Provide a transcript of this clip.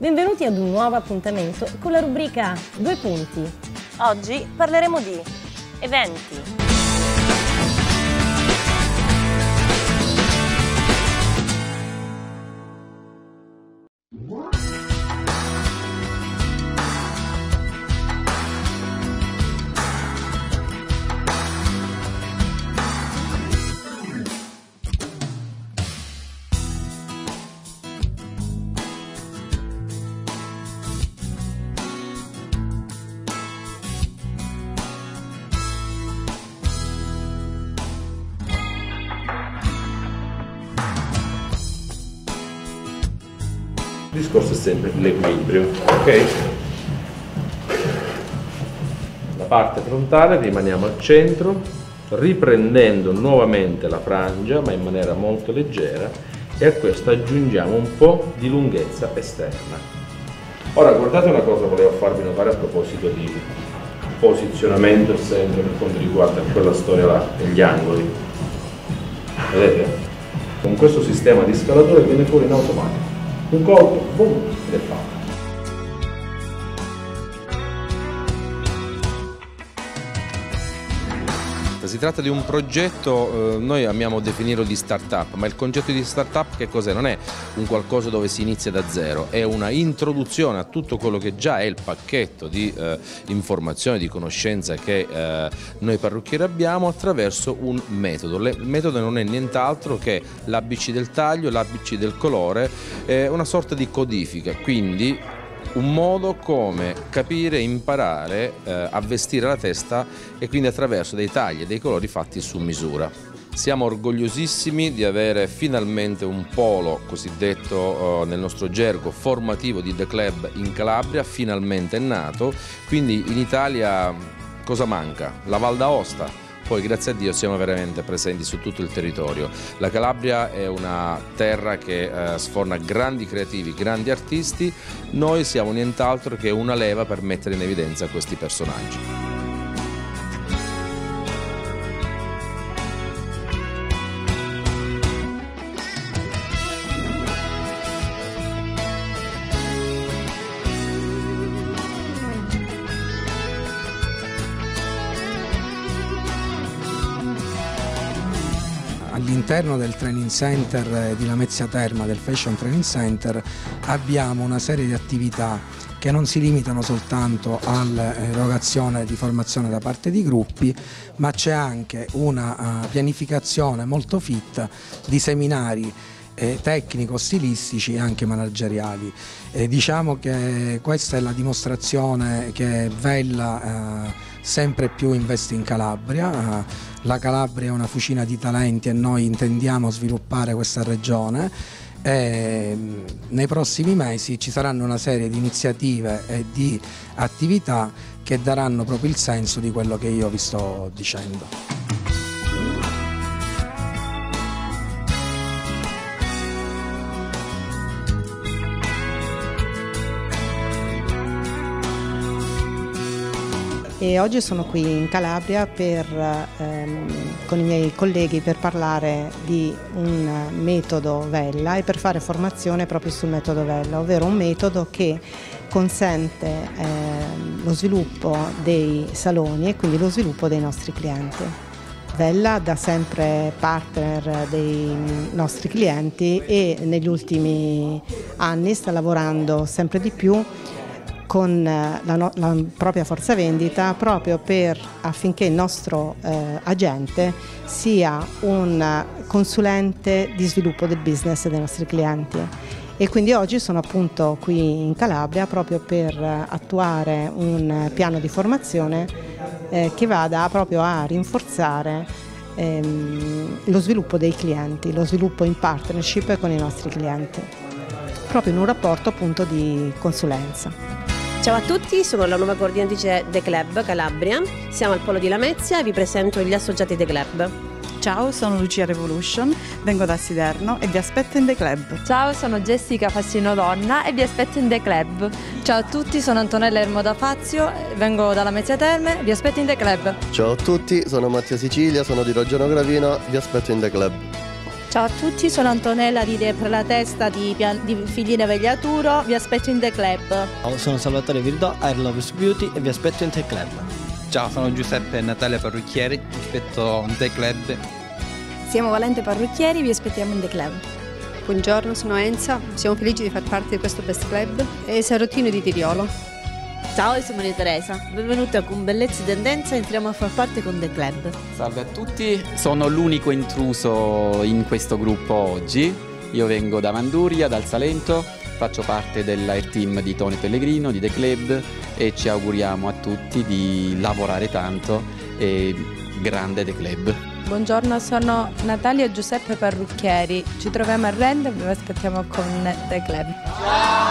Benvenuti ad un nuovo appuntamento con la rubrica Due punti. Oggi parleremo di eventi. Discorso è sempre l'equilibrio, ok? La parte frontale rimaniamo al centro, riprendendo nuovamente la frangia, ma in maniera molto leggera, e a questo aggiungiamo un po' di lunghezza esterna. Ora guardate una cosa, volevo farvi notare a proposito di posizionamento sempre per quanto riguarda quella storia là, degli angoli. Vedete? Con questo sistema di scalatore viene fuori in automatico um qual bom, levar. Si tratta di un progetto, eh, noi amiamo definirlo di start-up, ma il concetto di start-up che cos'è? Non è un qualcosa dove si inizia da zero, è una introduzione a tutto quello che già è il pacchetto di eh, informazione, di conoscenza che eh, noi parrucchieri abbiamo attraverso un metodo. il metodo non è nient'altro che l'ABC del taglio, l'ABC del colore, una sorta di codifica, quindi un modo come capire imparare eh, a vestire la testa e quindi attraverso dei tagli e dei colori fatti su misura. Siamo orgogliosissimi di avere finalmente un polo cosiddetto eh, nel nostro gergo formativo di The Club in Calabria, finalmente nato, quindi in Italia cosa manca? La Val d'Aosta, poi grazie a Dio siamo veramente presenti su tutto il territorio. La Calabria è una terra che eh, sforna grandi creativi, grandi artisti, noi siamo nient'altro che una leva per mettere in evidenza questi personaggi. All'interno del training center di Lamezia Terma, del Fashion Training Center, abbiamo una serie di attività che non si limitano soltanto all'erogazione di formazione da parte di gruppi, ma c'è anche una eh, pianificazione molto fit di seminari eh, tecnico-stilistici e anche manageriali. Eh, diciamo che questa è la dimostrazione che Vella eh, sempre più investe in Calabria, la Calabria è una fucina di talenti e noi intendiamo sviluppare questa regione e mm, nei prossimi mesi ci saranno una serie di iniziative e di attività che daranno proprio il senso di quello che io vi sto dicendo. E oggi sono qui in Calabria per, ehm, con i miei colleghi per parlare di un metodo Vella e per fare formazione proprio sul metodo Vella, ovvero un metodo che consente eh, lo sviluppo dei saloni e quindi lo sviluppo dei nostri clienti. Vella da sempre partner dei nostri clienti e negli ultimi anni sta lavorando sempre di più con eh, la, no, la, propria forza vendita proprio per, affinché il nostro eh, agente sia un consulente di sviluppo del business dei nostri clienti. E quindi oggi sono appunto qui in Calabria proprio per attuare un piano di formazione eh, che vada proprio a rinforzare ehm, lo sviluppo dei clienti, lo sviluppo in partnership con i nostri clienti, proprio in un rapporto appunto di consulenza. Ciao a tutti, sono la nuova coordinatrice The Club Calabria, siamo al Polo di Lamezia e vi presento gli associati The Club. Ciao, sono Lucia Revolution, vengo da Siderno e vi aspetto in The Club. Ciao, sono Jessica Fassino Donna e vi aspetto in The Club. Ciao a tutti, sono Antonella Ermo da Fazio, vengo dalla Mezzia Terme, vi aspetto in The Club. Ciao a tutti, sono Mattia Sicilia, sono di Roggiano Gravina, vi aspetto in The Club. Ciao a tutti, sono Antonella di De per la testa di, Pian- di Figline Vegliaturo, vi aspetto in The Club. Ciao, sono Salvatore Virdò, Air Loves Beauty e vi aspetto in The Club. Ciao, sono Giuseppe e Natalia Parrucchieri, vi aspetto in The Club. Siamo Valente Parrucchieri, vi aspettiamo in The Club. Buongiorno, sono Enza, siamo felici di far parte di questo Best Club e Sarotino di Tiriolo. Ciao, io sono Maria Teresa, benvenuti a Con Bellezza e Tendenza, entriamo a far parte con The Club. Salve a tutti, sono l'unico intruso in questo gruppo oggi. Io vengo da Manduria, dal Salento, faccio parte dell'air team di Tony Pellegrino, di The Club e ci auguriamo a tutti di lavorare tanto e grande The Club. Buongiorno, sono Natalia e Giuseppe Parrucchieri. Ci troviamo a Rende e vi aspettiamo con The Club. Ciao!